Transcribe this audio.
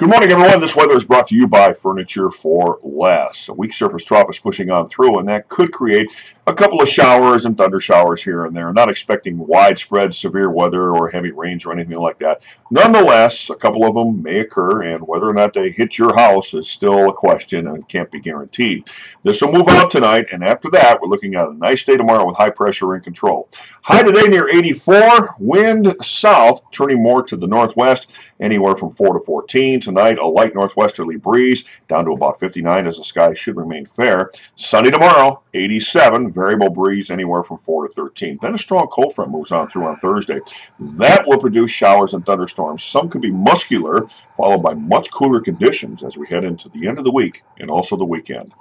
Good morning, everyone. This weather is brought to you by Furniture for Less. A weak surface trough is pushing on through, and that could create a couple of showers and thunder showers here and there. Not expecting widespread severe weather or heavy rains or anything like that. Nonetheless, a couple of them may occur, and whether or not they hit your house is still a question and can't be guaranteed. This will move out tonight, and after that, we're looking at a nice day tomorrow with high pressure in control. High today near 84, wind south, turning more to the northwest, anywhere from 4 to 14 Tonight, a light northwesterly breeze down to about 59 as the sky should remain fair. Sunny tomorrow, 87, variable breeze anywhere from 4 to 13. Then a strong cold front moves on through on Thursday. That will produce showers and thunderstorms. Some could be muscular, followed by much cooler conditions as we head into the end of the week and also the weekend.